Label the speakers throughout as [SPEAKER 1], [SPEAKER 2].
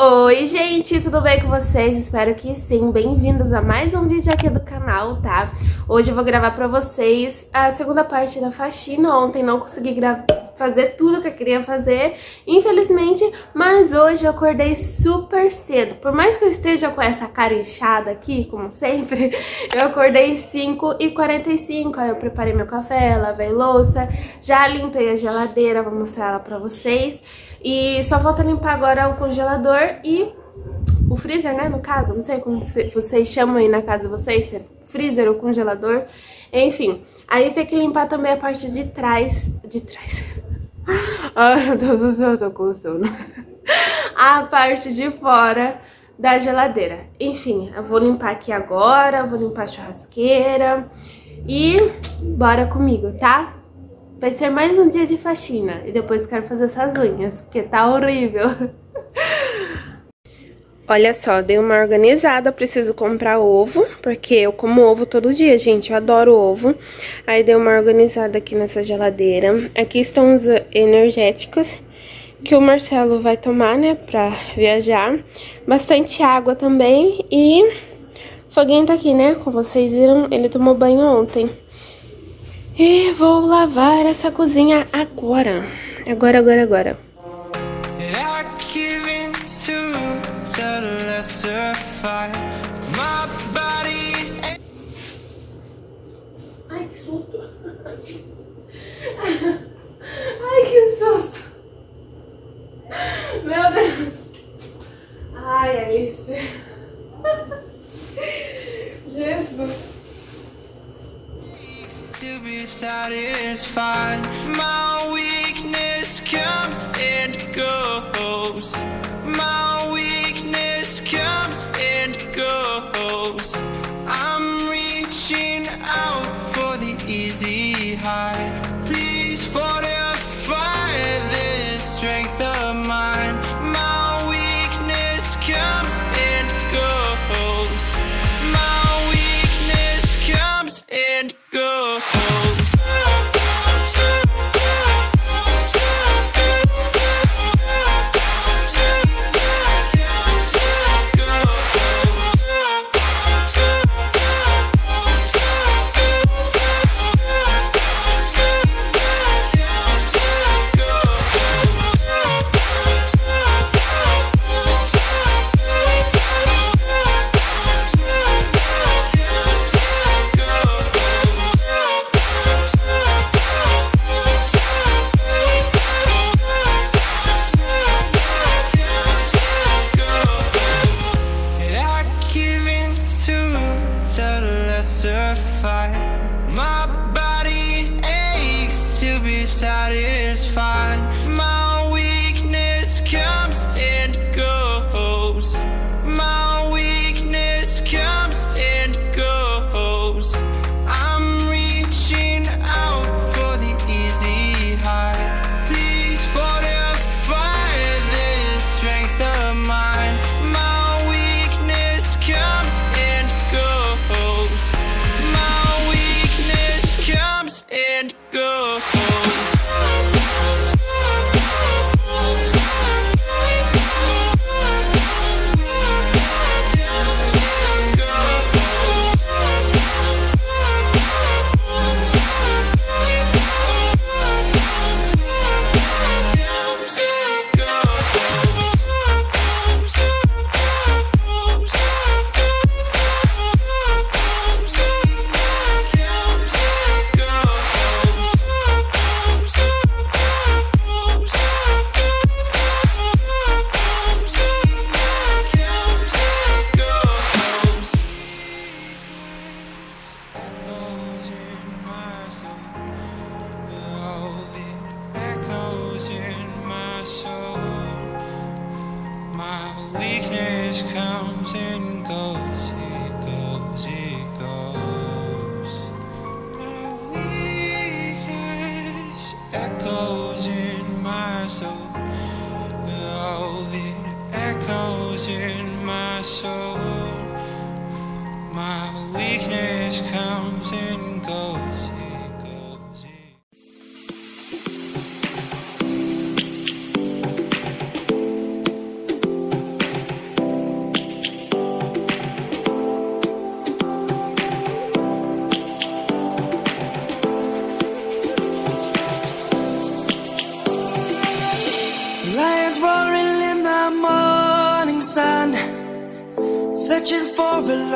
[SPEAKER 1] Oi gente, tudo bem com vocês? Espero que sim, bem-vindos a mais um vídeo aqui do canal, tá? Hoje eu vou gravar pra vocês a segunda parte da faxina, ontem não consegui fazer tudo que eu queria fazer, infelizmente, mas hoje eu acordei super cedo, por mais que eu esteja com essa cara inchada aqui, como sempre, eu acordei 5h45, aí eu preparei meu café, lavei louça, já limpei a geladeira, vou mostrar ela pra vocês, e só falta limpar agora o congelador e o freezer, né, no caso. Não sei como vocês chamam aí na casa de vocês, se é freezer ou congelador. Enfim, aí tem que limpar também a parte de trás. De trás. Ai, meu Deus do céu, eu tô com sono. A parte de fora da geladeira. Enfim, eu vou limpar aqui agora, vou limpar a churrasqueira. E bora comigo, tá? Vai ser mais um dia de faxina. E depois quero fazer essas unhas, porque tá horrível. Olha só, dei uma organizada, preciso comprar ovo, porque eu como ovo todo dia, gente, eu adoro ovo. Aí dei uma organizada aqui nessa geladeira. Aqui estão os energéticos que o Marcelo vai tomar, né, pra viajar. Bastante água também e foguinho tá aqui, né, como vocês viram, ele tomou banho ontem. E vou lavar essa cozinha agora. Agora, agora, agora. Satisfied. My weakness comes and goes.
[SPEAKER 2] Ex-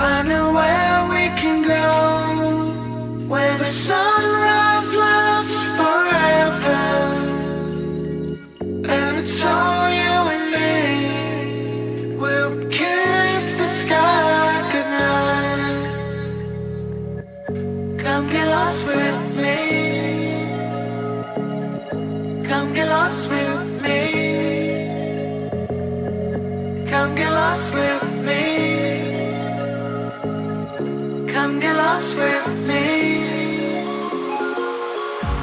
[SPEAKER 3] I know where we can go, where the sunrise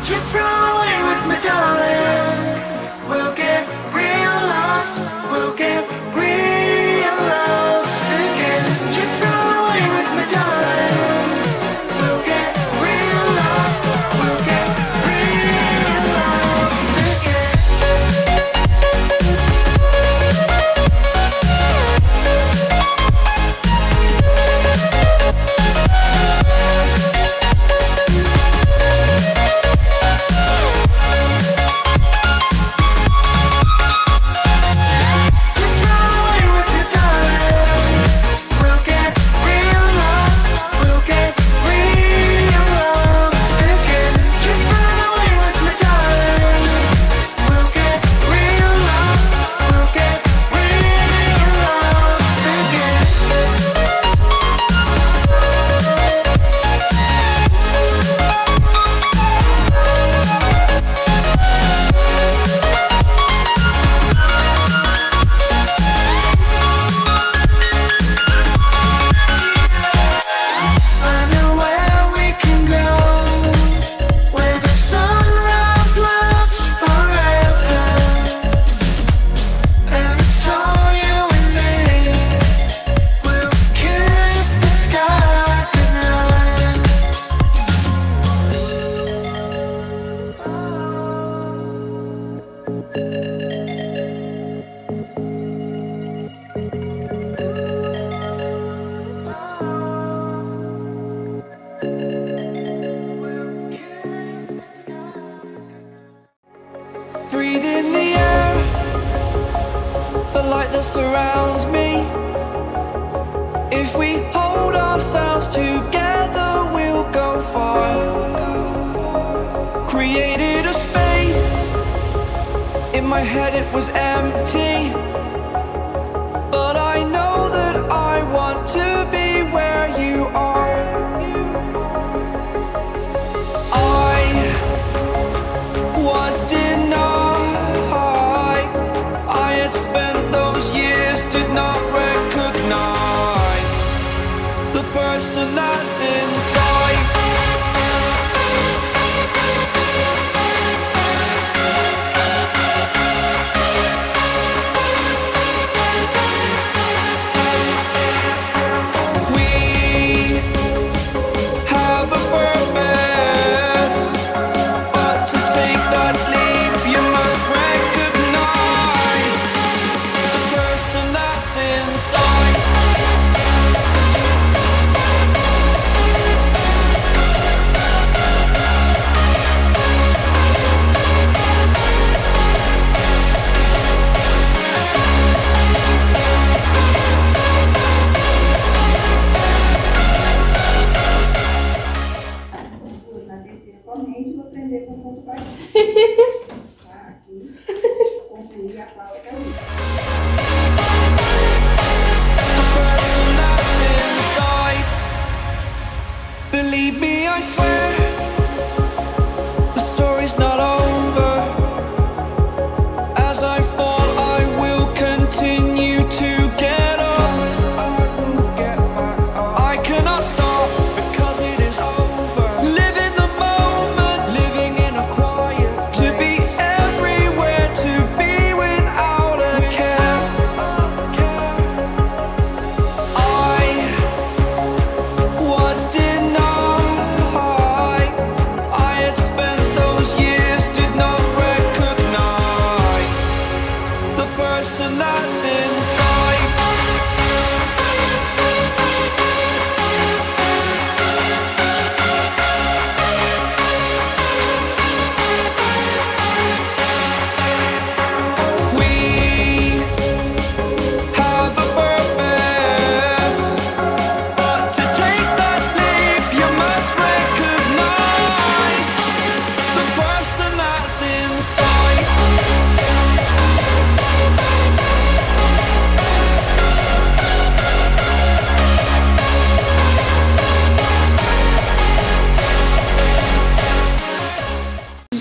[SPEAKER 1] Just roll with my darling.
[SPEAKER 4] created a space. In my head, it was empty.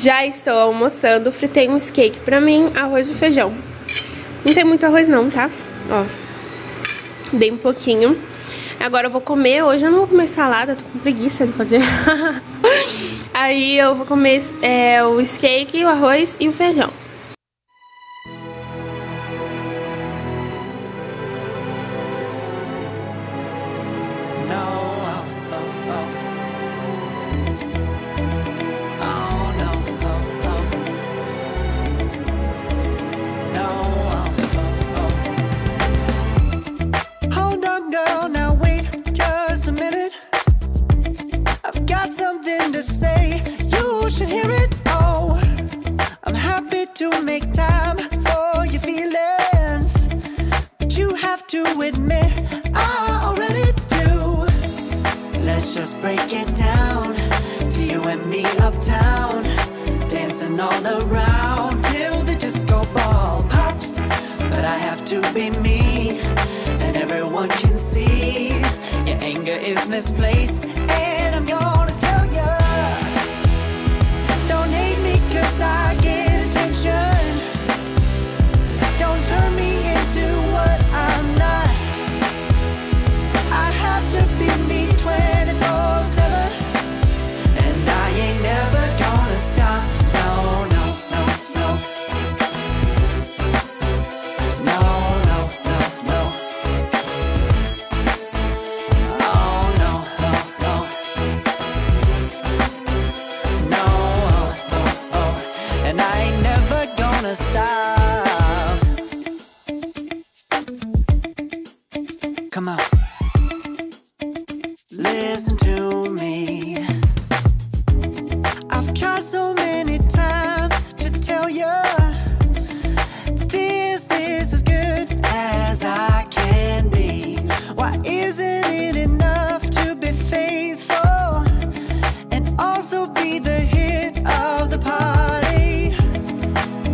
[SPEAKER 5] Já estou almoçando, fritei um cake pra mim, arroz e feijão. Não tem muito arroz não, tá? Ó, bem pouquinho. Agora eu vou comer, hoje eu não vou comer salada, tô com preguiça de fazer. Aí eu vou comer é, o cake, o arroz e o feijão.
[SPEAKER 3] Listen to me. I've tried so many times to tell you this is as good as I can be. Why isn't it enough to be faithful and also be the hit of the party?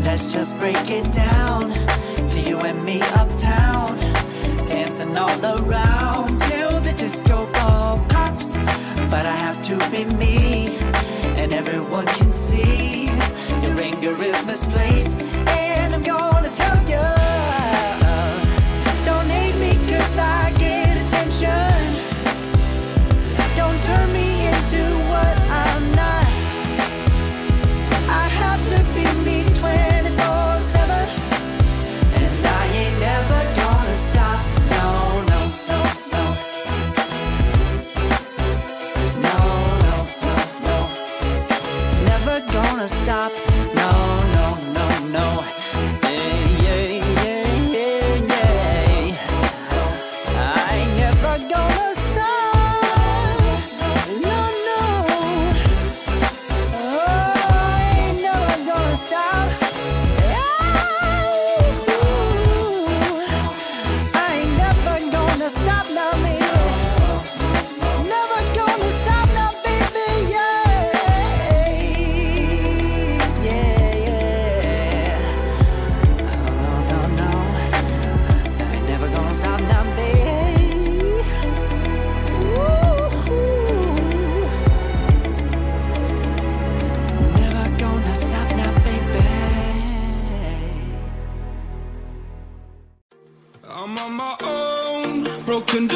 [SPEAKER 3] Let's just break it down to you and me uptown, dancing all around But I have to be me, and everyone can see your anger is misplaced.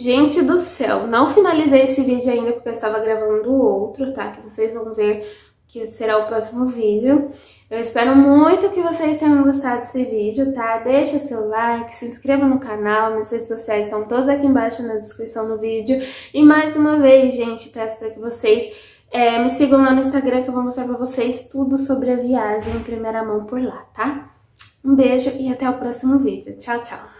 [SPEAKER 5] Gente do céu, não finalizei esse vídeo ainda porque eu estava gravando outro, tá? Que vocês vão ver que será o próximo vídeo. Eu espero muito que vocês tenham gostado desse vídeo, tá? Deixa seu like, se inscreva no canal, minhas redes sociais estão todas aqui embaixo na descrição do vídeo. E mais uma vez, gente, peço para que vocês é, me sigam lá no Instagram que eu vou mostrar pra vocês tudo sobre a viagem em primeira mão por lá, tá? Um beijo e até o próximo vídeo. Tchau, tchau!